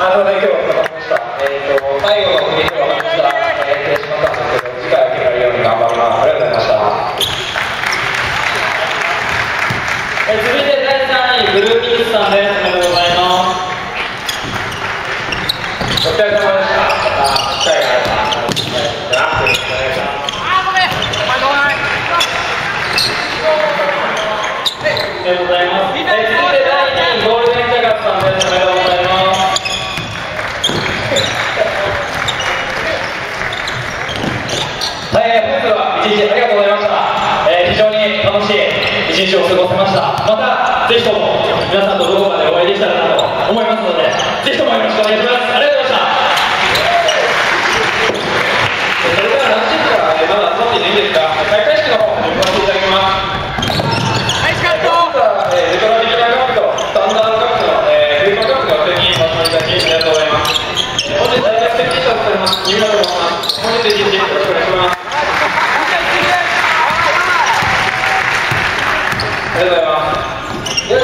最後のフリースローが来ました、えー、決しまったんですけど、次回は決められるように頑張ります。ありがとうございました。えー続いて第3位ブルーミンスさんです。おめでとうございます。お疲れ様でした。また機会があれば、お願いします。ありがとうございます。えー続いて第2位ゴールデンジャガスさんです。おめでとうございます。はい、本日は一日ありがとうございました。えー非常に楽しい一日を過ごせました。また、ぜひとも皆さんとどこかでお会いできたらなと思いますので、ぜひともよろしくお願いします。ありがとうございました。それでは何チームか、えまだ集まっていないんですが、開会式の方、行かせていただきます。本日は、えーレトロビギナーカップとスタンダードカップの、えー、フーパーカップの予選にお集まりいただきありがとうございます。えー本日大学生 T シャツをされます、三村と申します。本日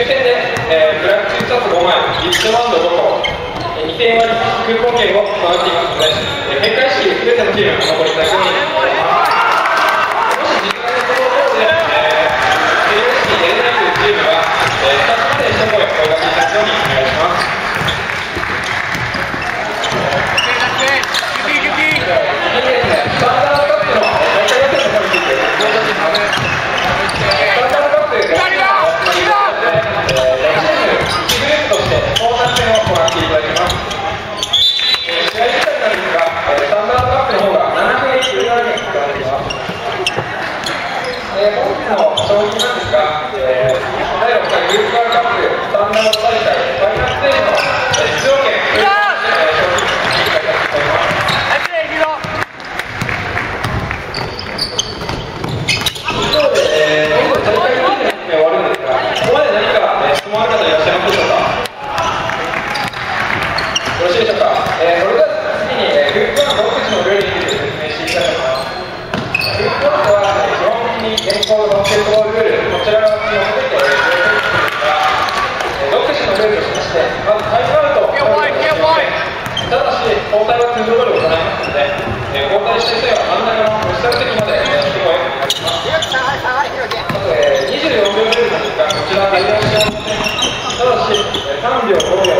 終点で、えー、ブラックツーツ5枚、リッチバンド5個、2000円割クーポン券を行っていますので、えー閉会式すべてのチームお残りいただくようにお願いします。もし実際のところで、えー、閉会式に出れないというチームは、えー、2つまで一声お書きいただくようにお願いします。次ですね、スタンダードカップの大会予選の方について、もう一つ説明します。スタンダードカップ、えー、6チーム、あ、1グループとしてトーナメントを行っていただきます。えー試合自体なんですが、えースタンダードカップの方が7分17人使われています。えー本日の賞金なんですが、えー第6回グループワールドカップスタンダード大会ファイナルステージの、出場権ということで、えー賞金いただきたいと思います。以上で、えー、本日大会の説明終わるんですが、ここまで何か、質問ある方いらっしゃいますでしょうかよろしいでしょうか、えー、それでは次に、えー、グループ1の独自のルールについて説明していきたいと思います。グループ1では、えー基本的に現行のバスケットボールルール、こちら側に全て、えー、定めているんですが、えー独自のルールとして、まずタイムアウトただし、交代は通常通り行いますので、えー交代したい人は真ん中のご自宅席まで、えー、お声をお願いします。あと、えー、24秒ルールなんですが、こちら、内容しません。ただし、えー3秒、5秒、8秒。